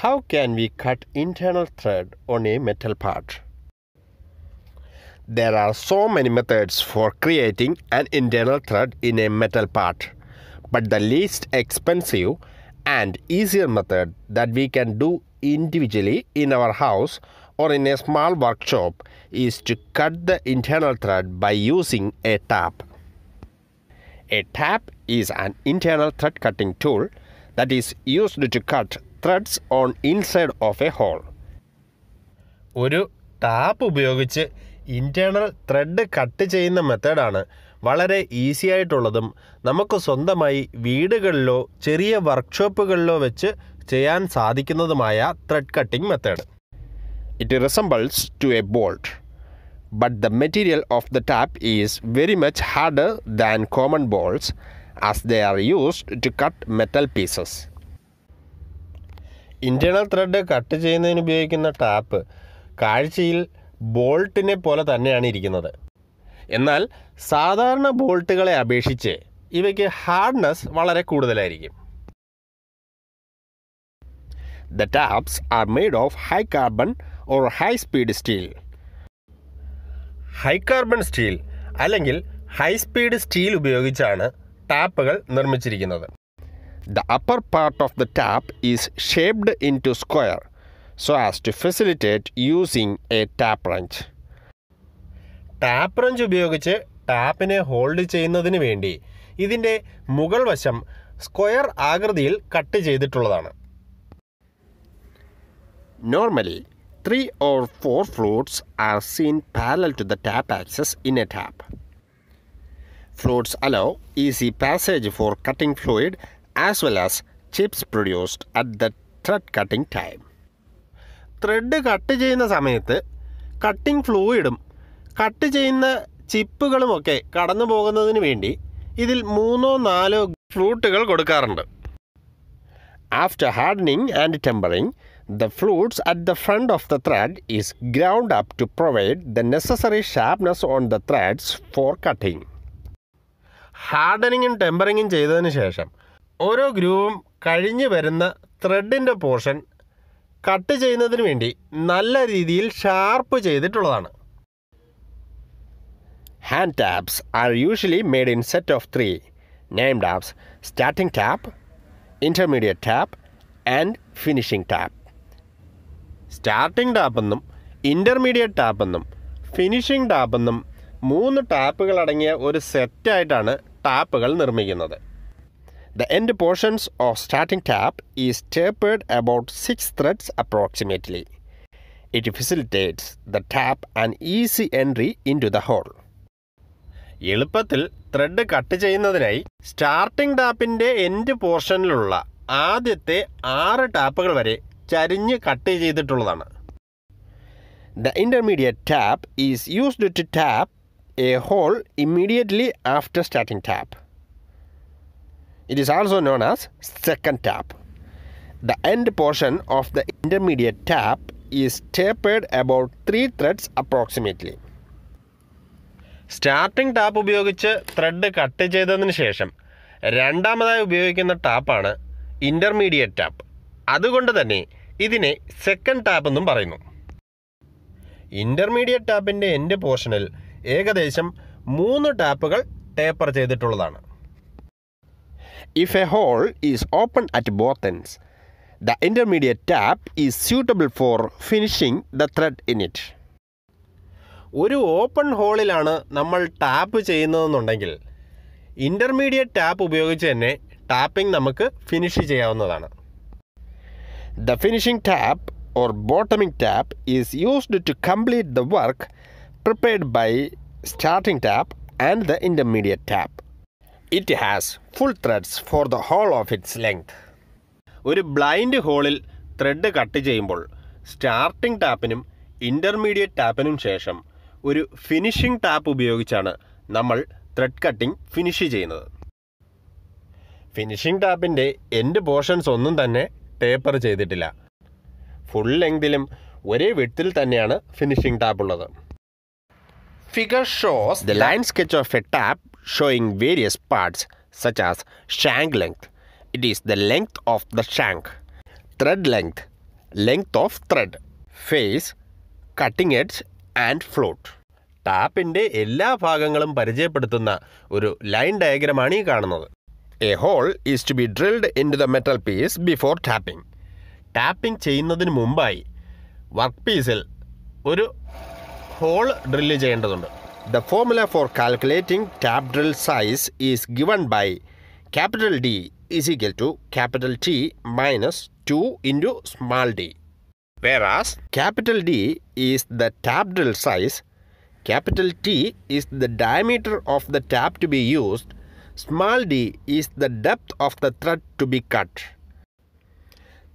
How can we cut internal thread on a metal part? There are so many methods for creating an internal thread in a metal part, but the least expensive and easier method that we can do individually in our house or in a small workshop is to cut the internal thread by using a tap. A tap is an internal thread cutting tool that is used to cut threads on inside of a hole ഒരു tap ഉപയോഗിച്ച് internal thread cut ചെയ്യുന്ന മെത്തേഡാണ് വളരെ easy ആയിട്ടുള്ളതും നമുക്ക് സ്വന്തമായി വീടുകളിലോ ചെറിയ വർക്ക്ഷോപ്പുകളിലോ വെച്ച് ചെയ്യാൻ സാധിക്കുന്നതുമായ thread cutting method it resembles to a bolt but the material of the tap is very much harder than common bolts as they are used to cut metal pieces. Internal thread cut ചെയ്യുന്നതിന് ഉപയോഗിക്കുന്ന tap കാഴ്ചയിൽ ബോൾട്ടിനെ പോലെ തന്നെയാണ് ഇരിക്കുന്നത്. എന്നാൽ സാധാരണ ബോൾട്ടുകളെ അപേക്ഷിച്ച് ഇവയ്ക്ക് ഹാർഡ്നെസ് വളരെ കൂടുതലായിരിക്കും. The taps are made of high carbon or high speed steel high carbon steel അല്ലെങ്കിൽ ഹൈ സ്പീഡ് സ്റ്റീൽ ഉപയോഗിച്ചാണ് ടാപ്പുകൾ നിർമ്മിച്ചിരിക്കുന്നത്. Upper part of the tap is shaped into square so as to facilitate using a tap wrench tap wrench ഉപയോഗിച്ച് ടാപ്പിനെ hold ചെയ്യുന്നതിന് വേണ്ടി ഇതിന്റെ മുകൾ വശം സ്ക്വയർ ആകൃതിയിൽ കട്ട് ചെയ്തിട്ടുള്ളതാണ്. Normally three or four flutes are seen parallel to the tap axis in a tap flutes allow easy passage for cutting fluid as well as chips produced at the thread cutting time. Thread cut ചെയ്യുന്ന സമയത്ത് cutting ഫ്ലൂയിഡും cut ചെയ്യുന്ന ചിപ്പുകളുമൊക്കെ കടന്നു പോകുന്നതിന് വേണ്ടി ഇതിൽ മൂന്നോ നാലോ ഫ്ലൂട്ടുകൾ കൊടുക്കാറുണ്ട് after hardening and tempering The flutes at the front of the thread is ground up to provide the necessary sharpness on the threads for cutting. ഹാർഡനിങ്ങും ടെമ്പറിങ്ങും ചെയ്തതിന് ശേഷം ഓരോ ഗ്രൂവും കഴിഞ്ഞു വരുന്ന ത്രെഡിന്റെ പോർഷൻ കട്ട് ചെയ്യുന്നതിന് വേണ്ടി നല്ല രീതിയിൽ ഷാർപ്പ് ചെയ്തിട്ടുള്ളതാണ്. Hand taps are usually made in set of three name taps starting tap intermediate tap and finishing tap starting ടാപ്പെന്നും intermediate ടാപ്പെന്നും ഫിനിഷിംഗ് ടാപ്പെന്നും മൂന്ന് ടാപ്പുകൾ അടങ്ങിയ ഒരു സെറ്റായിട്ടാണ് ടാപ്പുകൾ നിർമ്മിക്കുന്നത്. The end portions of starting tap is tapered about six threads approximately it facilitates the tap and easy entry into the hole. എളുപ്പത്തിൽ ത്രെഡ് കട്ട് ചെയ്യുന്നതിനായി സ്റ്റാർട്ടിംഗ് ടാപ്പിന്റെ എൻഡ് പോർഷനിലുള്ള ആദ്യത്തെ ആറ് ടാപ്പുകൾ വരെ ചരിഞ്ഞ് കട്ട് ചെയ്തിട്ടുള്ളതാണ്. The intermediate tap is used to tap a hole immediately after starting tap it is also known as second tap the end portion of the intermediate tap is tapered about three threads approximately starting tap ഉപയോഗിച്ച് thread cut ചെയ്തതിന് ശേഷം രണ്ടാമതായി ഉപയോഗിക്കുന്ന ടാപ്പാണ് intermediate tap അതുകൊണ്ട് തന്നെ ഇതിനെ second tap എന്നും പറയുന്നു. ഇന്റർമീഡിയറ്റ് ടാപ്പിന്റെ എൻഡ് പോർഷനിൽ ഏകദേശം മൂന്ന് ടാപ്പുകൾ ടേപ്പർ ചെയ്തിട്ടുള്ളതാണ്. If a hole is open at both ends, the intermediate tap is suitable for finishing the thread in it. ഒരു ഓപ്പൺ ഹോളിലാണ് നമ്മൾ ടാപ്പ് ചെയ്യുന്നതെന്നുണ്ടെങ്കിൽ ഇന്റർമീഡിയറ്റ് ടാപ്പ് ഉപയോഗിച്ച് തന്നെ ടാപ്പിംഗ് നമുക്ക് ഫിനിഷ് ചെയ്യാവുന്നതാണ് the finishing tap or bottoming tap is used to complete the work prepared by starting tap and the intermediate tap it has full threads for the hole of its length ഒരു blind ഹോളിൽ thread cut ചെയ്യുമ്പോൾ starting ടാപ്പിനും intermediate ടാപ്പിനും ശേഷം ഒരു finishing tap ഉപയോഗിച്ചാണ് നമ്മൾ thread cutting finish ചെയ്യുന്നത്. ഫിനിഷിംഗ് ടാപ്പിന്റെ എൻഡ് പോർഷൻസ് ഒന്നും തന്നെ ടേപ്പർ ചെയ്തിട്ടില്ല. ഫുൾ ലെങ്തിലും ഒരേ വിട്ടിൽ തന്നെയാണ് ഫിനിഷിംഗ് ടാപ്പ് ഉള്ളത്. Figure shows the line sketch of a tap showing various parts such as shank length it is the length of the shank thread length length of thread face cutting edge and flute ടാപ്പിന്റെ എല്ലാ ഭാഗങ്ങളും പരിചയപ്പെടുത്തുന്ന ഒരു line ഡയഗ്രമാണ് ഈ കാണുന്നത്. A hole is to be drilled into the metal piece before tapping tapping ചെയ്യുന്നതിന് മുമ്പായി work പീസിൽ ഒരു ഹോൾ ഡ്രില്ല് ചെയ്യേണ്ടതുണ്ട്. The formula for calculating tap drill size is given by capital D is equal to capital T minus two into small D whereas capital D is the tap drill size, capital T is the diameter of the tap to be used, small d is the depth of the thread to be cut.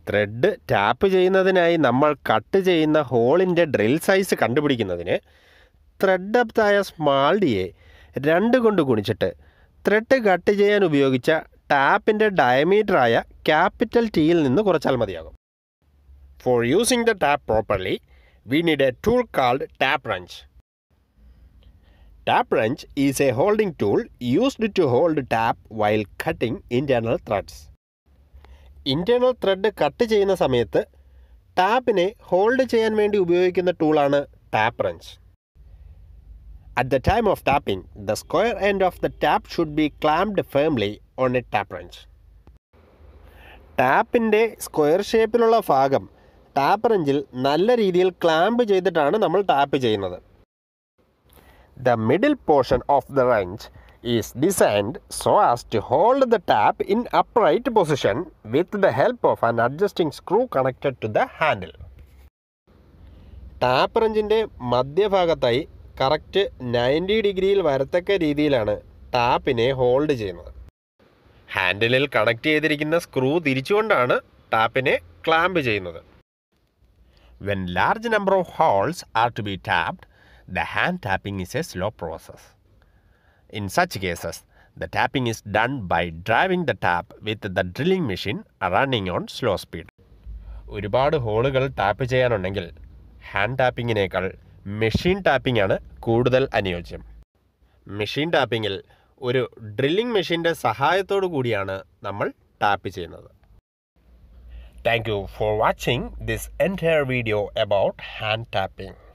Thread tap ചെയ്യുന്നതിനായി നമ്മൾ cut ചെയ്യുന്ന ഹോളിൻ്റെ drill size കണ്ടുപിടിക്കുന്നതിന് thread അപ്തായ small രണ്ട് കൊണ്ട് ഗുണിച്ചിട്ട് thread cut ചെയ്യാൻ ഉപയോഗിച്ച ടാപ്പിന്റെ ഡയമീറ്ററായ ക്യാപിറ്റൽ ടിയിൽ നിന്ന് കുറച്ചാൽ മതിയാകും. For using the tap properly we need a tool called tap wrench tap wrench is a holding tool used to hold tap while cutting internal threads internal thread cut ചെയ്യുന്ന സമയത്ത് ടാപ്പിനെ hold ചെയ്യാൻ വേണ്ടി ഉപയോഗിക്കുന്ന ടൂളാണ് tap wrench at the time of tapping, the square end of the tap should be clamped firmly on a tap wrench. ടാപ്പിന്റെ square ഷേപ്പിലുള്ള ഭാഗം ടാപ്പ് റെഞ്ചിൽ നല്ല രീതിയിൽ ക്ലാമ്പ് ചെയ്തിട്ടാണ് നമ്മൾ ടാപ്പ് ചെയ്യുന്നത് the middle portion of the wrench is designed so as to hold the tap in upright position with the help of an adjusting screw connected to the handle tap റെഞ്ചിന്റെ മധ്യഭാഗത്തായി correct ninety ഡിഗ്രിയിൽ വരത്തക്ക രീതിയിലാണ് ടാപ്പിനെ hold ചെയ്യുന്നത്. ഹാൻഡിലിൽ connect ചെയ്തിരിക്കുന്ന screw തിരിച്ചുകൊണ്ടാണ് ടാപ്പിനെ ക്ലാമ്പ് ചെയ്യുന്നത്. When large number of holes are to be tapped the hand tapping is a slow process in such cases the tapping is done by driving the tap with the drilling machine running on slow speed ഒരുപാട് ഹോളുകൾ tap ചെയ്യാനുണ്ടെങ്കിൽ hand ടാപ്പിങ്ങിനേക്കാൾ machine tapping ആണ് കൂടുതൽ അനുയോജ്യം. Machine ടാപ്പിങ്ങിൽ ഒരു drilling മെഷീന്റെ സഹായത്തോടു കൂടിയാണ് നമ്മൾ ടാപ്പ് ചെയ്യുന്നത്. Thank you for watching this entire video about hand tapping